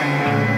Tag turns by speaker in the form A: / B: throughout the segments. A: Bye.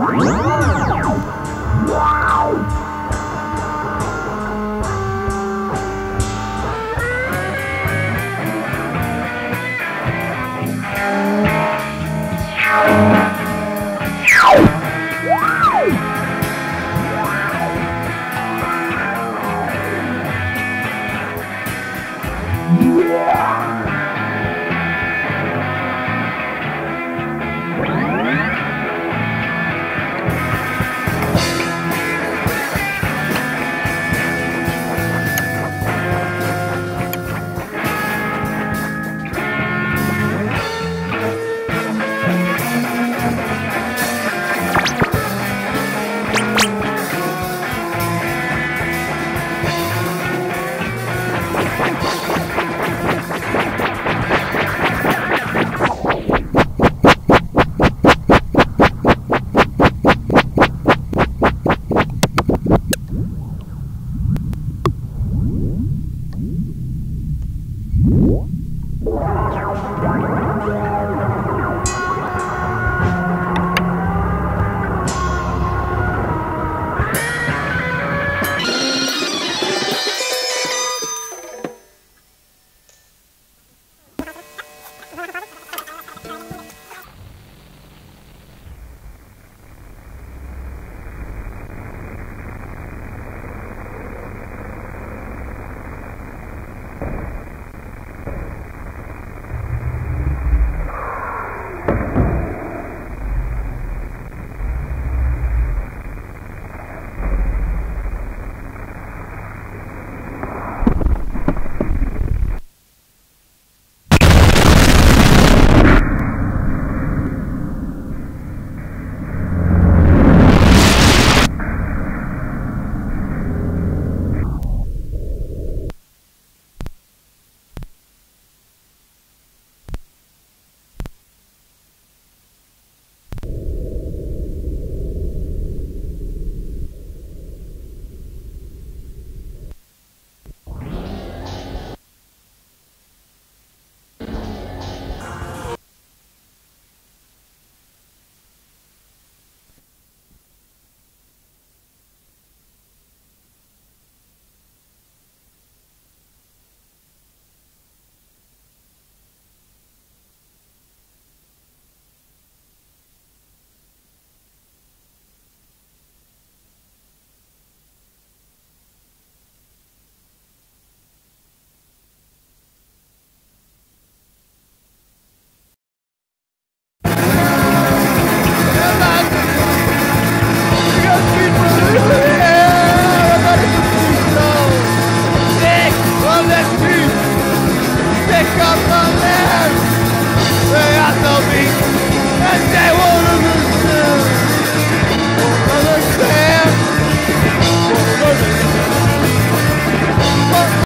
A: Música hum?